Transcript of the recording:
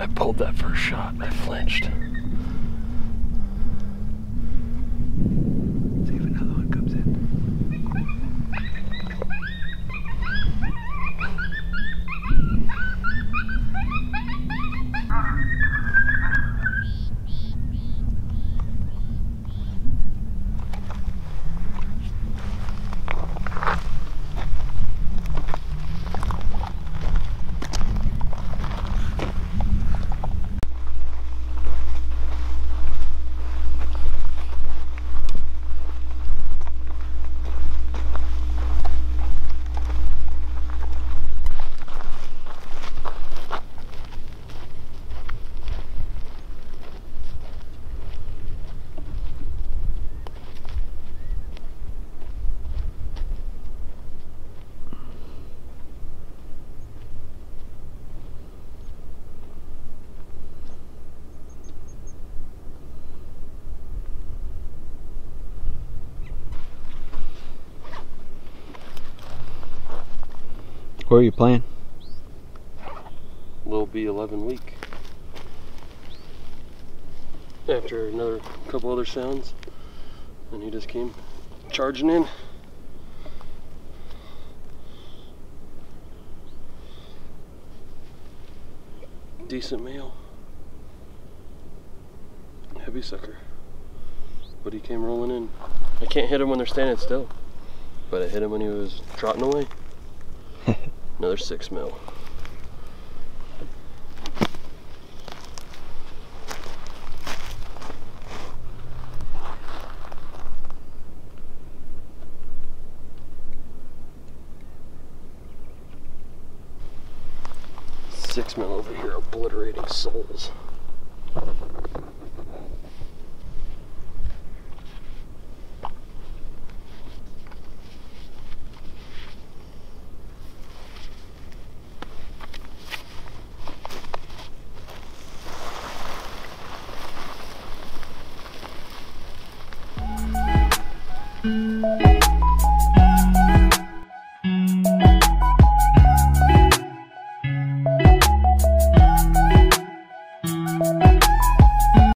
I pulled that first shot. I flinched. Where are you playing? Little B11 week. After another couple other sounds, and he just came charging in. Decent male. Heavy sucker. But he came rolling in. I can't hit him when they're standing still. But I hit him when he was trotting away. Another six mil. Six mil over here obliterating souls. Música